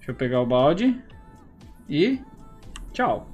Deixa eu pegar o balde. E tchau.